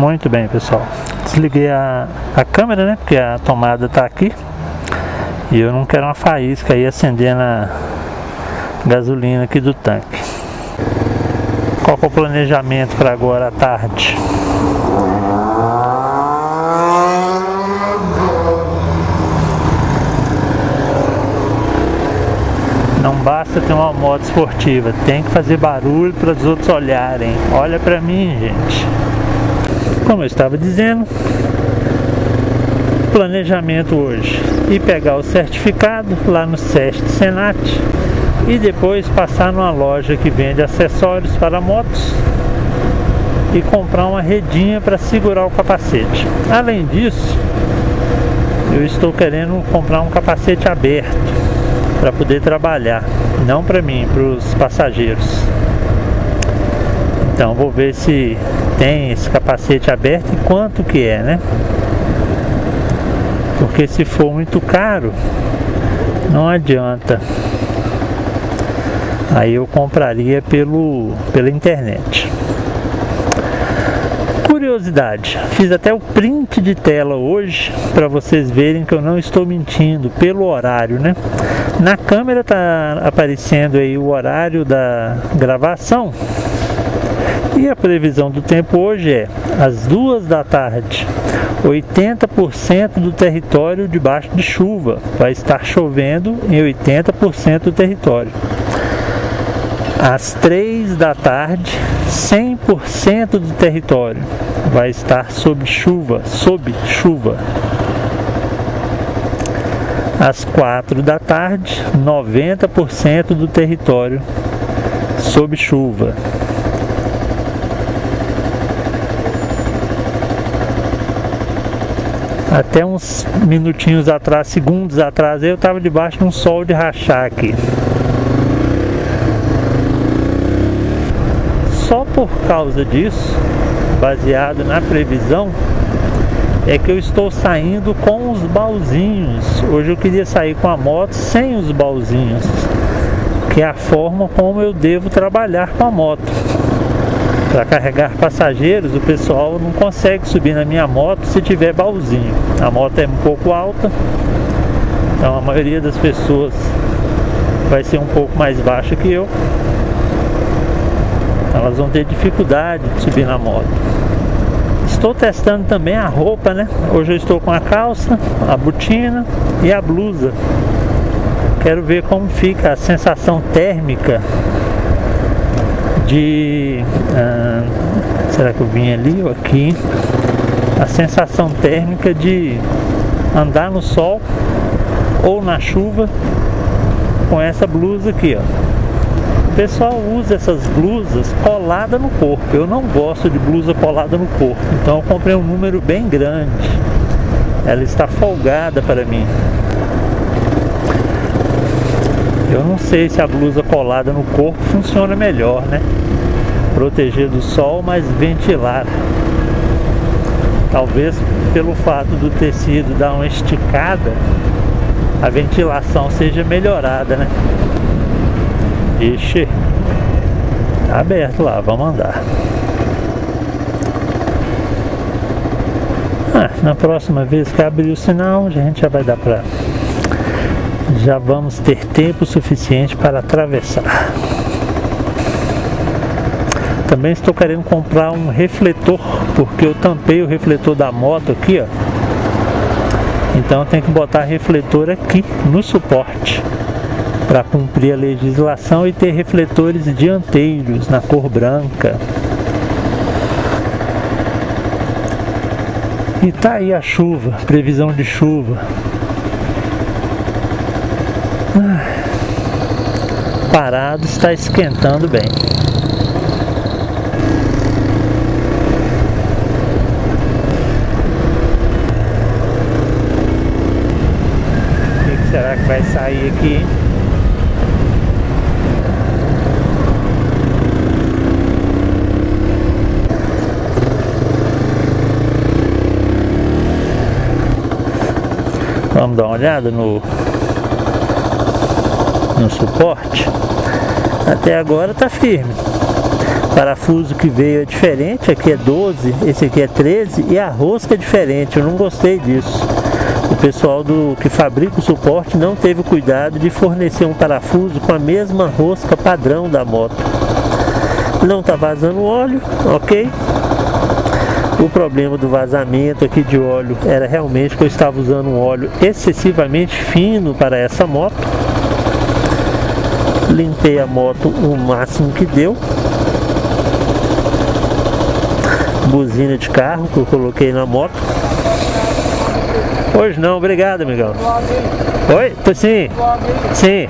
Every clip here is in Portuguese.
Muito bem, pessoal. Desliguei a, a câmera, né? Porque a tomada está aqui. E eu não quero uma faísca aí acendendo a gasolina aqui do tanque. Qual é o planejamento para agora à tarde? Não basta ter uma moto esportiva, tem que fazer barulho para os outros olharem. Olha para mim, gente. Como eu estava dizendo, planejamento hoje e pegar o certificado lá no SEST Senat e depois passar numa loja que vende acessórios para motos e comprar uma redinha para segurar o capacete. Além disso, eu estou querendo comprar um capacete aberto para poder trabalhar, não para mim, para os passageiros. Então vou ver se tem esse capacete aberto e quanto que é, né? Porque se for muito caro, não adianta. Aí eu compraria pelo, pela internet. Curiosidade, fiz até o print de tela hoje para vocês verem que eu não estou mentindo pelo horário, né? Na câmera tá aparecendo aí o horário da gravação. E a previsão do tempo hoje é às duas da tarde. 80% do território debaixo de chuva. Vai estar chovendo em 80% do território às 3 da tarde, 100% do território vai estar sob chuva, sob chuva. Às 4 da tarde, 90% do território sob chuva. Até uns minutinhos atrás, segundos atrás, eu estava debaixo de um sol de rachar aqui. só por causa disso, baseado na previsão, é que eu estou saindo com os baúzinhos. Hoje eu queria sair com a moto sem os baúzinhos, que é a forma como eu devo trabalhar com a moto. Para carregar passageiros, o pessoal não consegue subir na minha moto se tiver baúzinho. A moto é um pouco alta, então a maioria das pessoas vai ser um pouco mais baixa que eu elas vão ter dificuldade de subir na moto. Estou testando também a roupa, né? Hoje eu estou com a calça, a botina e a blusa. Quero ver como fica a sensação térmica de. Ah, será que eu vim ali ou aqui? A sensação térmica de andar no sol ou na chuva com essa blusa aqui, ó. O pessoal usa essas blusas colada no corpo. Eu não gosto de blusa colada no corpo, então eu comprei um número bem grande. Ela está folgada para mim. Eu não sei se a blusa colada no corpo funciona melhor, né? Proteger do sol, mas ventilar. Talvez pelo fato do tecido dar uma esticada, a ventilação seja melhorada, né? Ixi, tá aberto lá, vamos andar. Ah, na próxima vez que abrir o sinal, a gente já vai dar pra. Já vamos ter tempo suficiente para atravessar. Também estou querendo comprar um refletor, porque eu tampei o refletor da moto aqui, ó. Então tenho que botar refletor aqui no suporte para cumprir a legislação e ter refletores dianteiros na cor branca. E tá aí a chuva, previsão de chuva. Parado está esquentando bem. O que será que vai sair aqui? Vamos dar uma olhada no, no suporte. Até agora tá firme. Parafuso que veio é diferente, aqui é 12, esse aqui é 13 e a rosca é diferente, eu não gostei disso. O pessoal do que fabrica o suporte não teve o cuidado de fornecer um parafuso com a mesma rosca padrão da moto. Não está vazando óleo, ok? O problema do vazamento aqui de óleo era realmente que eu estava usando um óleo excessivamente fino para essa moto. Limpei a moto o máximo que deu. Buzina de carro que eu coloquei na moto. Hoje não, obrigado, amigão. Oi? Tô sim. Sim.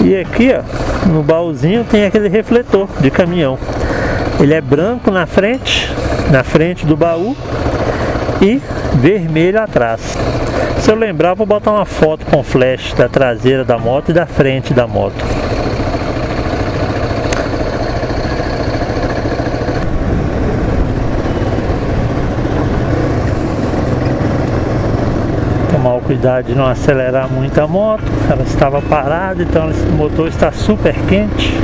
e aqui, ó, no baúzinho tem aquele refletor de caminhão. Ele é branco na frente, na frente do baú e vermelho atrás. Se eu lembrar, vou botar uma foto com flash da traseira da moto e da frente da moto. Tomar o cuidado de não acelerar muito a moto, ela estava parada, então o motor está super quente.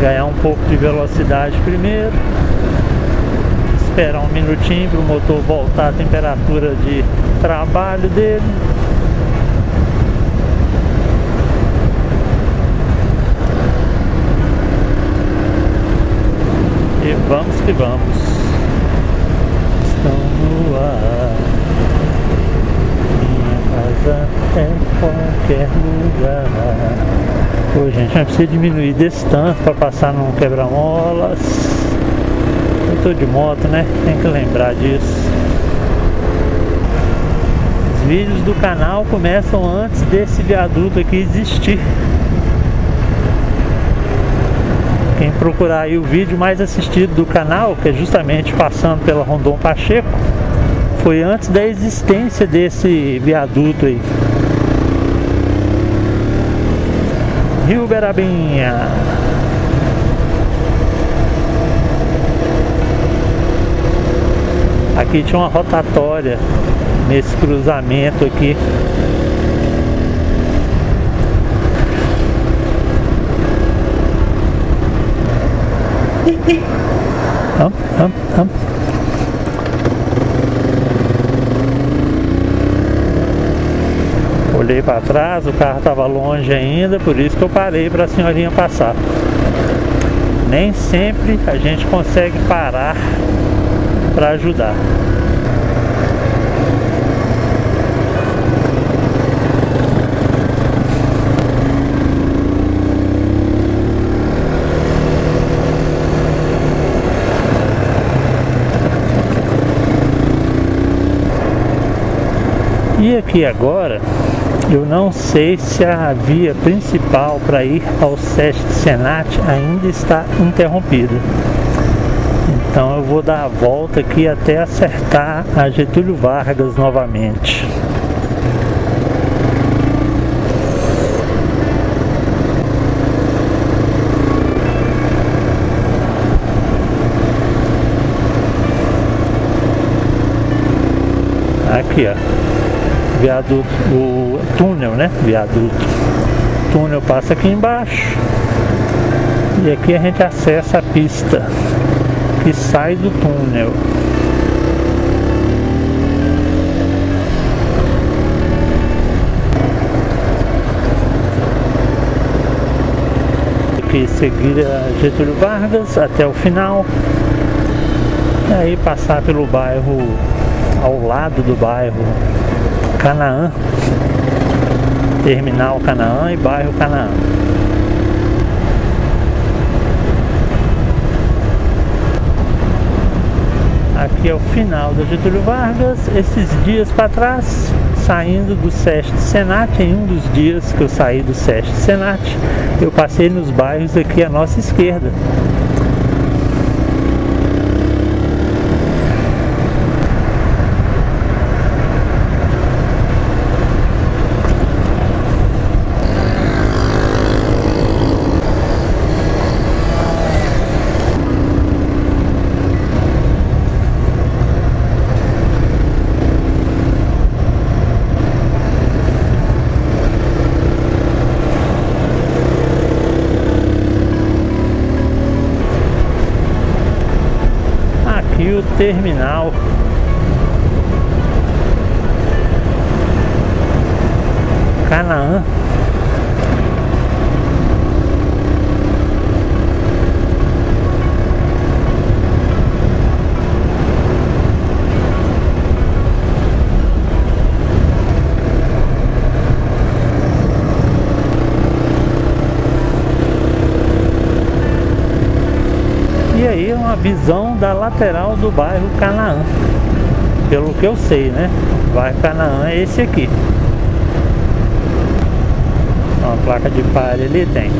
ganhar um pouco de velocidade primeiro esperar um minutinho para o motor voltar à temperatura de trabalho dele. E vamos que vamos. Estão no ar. Minha casa é qualquer lugar. Pô, gente, mas precisa diminuir desse tanto para passar num quebra-molas. Tô de moto, né? Tem que lembrar disso. Os vídeos do canal começam antes desse viaduto aqui existir. Quem procurar aí o vídeo mais assistido do canal, que é justamente passando pela Rondon Pacheco, foi antes da existência desse viaduto aí. Rio Berabinha. Aqui tinha uma rotatória nesse cruzamento aqui. Hum, hum, hum. Olhei para trás, o carro estava longe ainda, por isso que eu parei para a senhorinha passar. Nem sempre a gente consegue parar para ajudar. E aqui agora eu não sei se a via principal para ir ao SESC Senat ainda está interrompida. Então eu vou dar a volta aqui até acertar a Getúlio Vargas novamente. Aqui, ó viaduto, o túnel, né? Viaduto. O túnel passa aqui embaixo. E aqui a gente acessa a pista que sai do túnel. Aqui seguir a Getúlio Vargas até o final. E aí passar pelo bairro ao lado do bairro Canaã, Terminal Canaã e bairro Canaã. Aqui é o final da Getúlio Vargas, esses dias para trás, saindo do SESC Senat, em um dos dias que eu saí do SESC Senat, eu passei nos bairros aqui à nossa esquerda. Terminal. Canaã. Visão da lateral do bairro Canaã. Pelo que eu sei, né? O bairro Canaã é esse aqui. Uma placa de palha ali tem.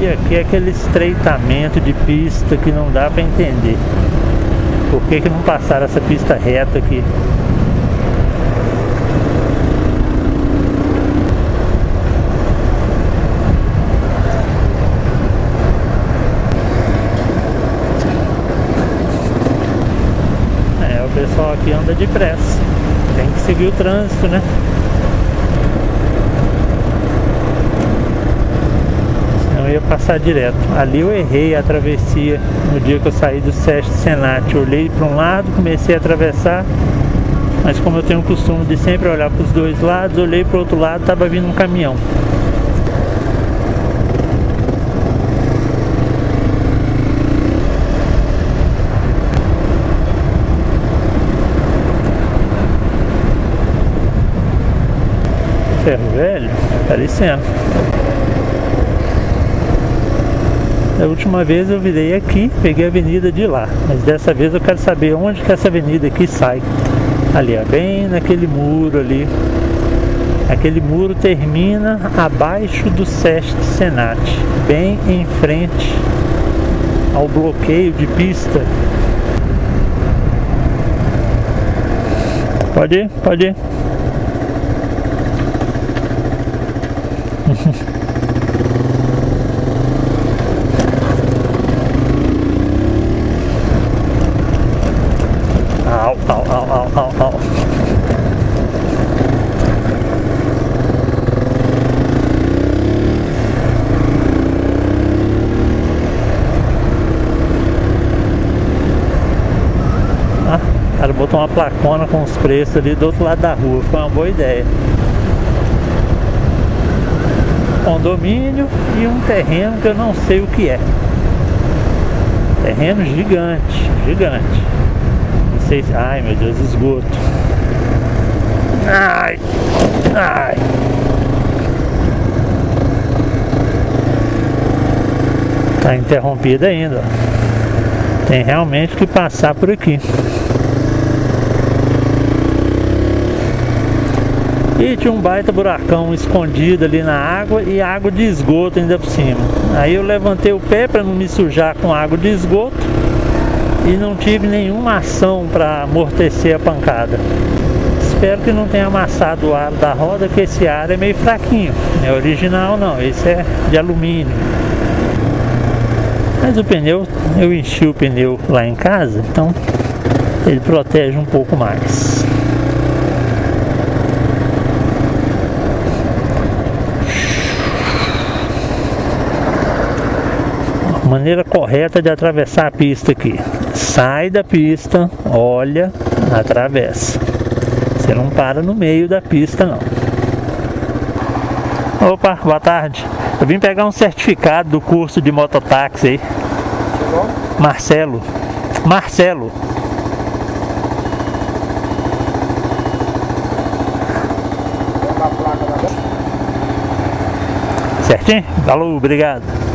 E aqui é aquele estreitamento de pista que não dá para entender. Por que, que não passaram essa pista reta aqui? É, aqui anda depressa. Tem que seguir o trânsito, né? Senão ia passar direto. Ali eu errei a travessia no dia que eu saí do Sesc Senat. Eu olhei para um lado, comecei a atravessar, mas como eu tenho o costume de sempre olhar para os dois lados, olhei para o outro lado, estava vindo um caminhão. Ferro Velho, parecendo. Da última vez eu virei aqui, peguei a avenida de lá, mas dessa vez eu quero saber onde que essa avenida aqui sai. Ali, ó, bem naquele muro ali. Aquele muro termina abaixo do Sesc Senat, bem em frente ao bloqueio de pista. Pode ir, pode ir. Au, au, au, au, au. Ah, o cara botou uma placona com os preços ali do outro lado da rua, foi uma boa ideia condomínio e um terreno que eu não sei o que é. Terreno gigante, gigante. Não sei se. Ai meu Deus, esgoto. Ai! Ai! Tá interrompida ainda. Tem realmente que passar por aqui. E tinha um baita buracão escondido ali na água e água de esgoto ainda por cima. Aí eu levantei o pé para não me sujar com água de esgoto e não tive nenhuma ação para amortecer a pancada. Espero que não tenha amassado o ar da roda, que esse ar é meio fraquinho. Não é original não, esse é de alumínio. Mas o pneu, eu enchi o pneu lá em casa, então ele protege um pouco mais. Maneira correta de atravessar a pista aqui. Sai da pista, olha, atravessa. Você não para no meio da pista não. Opa, boa tarde. Eu vim pegar um certificado do curso de mototáxi aí. Marcelo. Marcelo. Certinho? Falou, obrigado.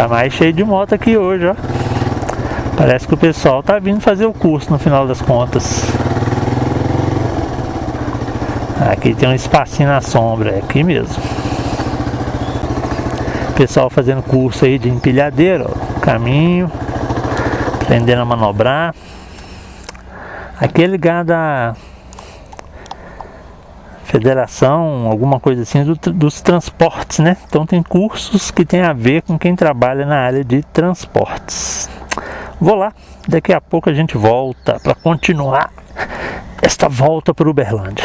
Tá mais cheio de moto aqui hoje, ó. Parece que o pessoal tá vindo fazer o curso no final das contas. Aqui tem um espacinho na sombra, é aqui mesmo. Pessoal fazendo curso aí de empilhadeira, ó. Caminho, aprendendo a manobrar. Aqui é ligado a federação, alguma coisa assim do, dos transportes, né? Então tem cursos que tem a ver com quem trabalha na área de transportes. Vou lá, daqui a pouco a gente volta para continuar esta volta para Uberlândia.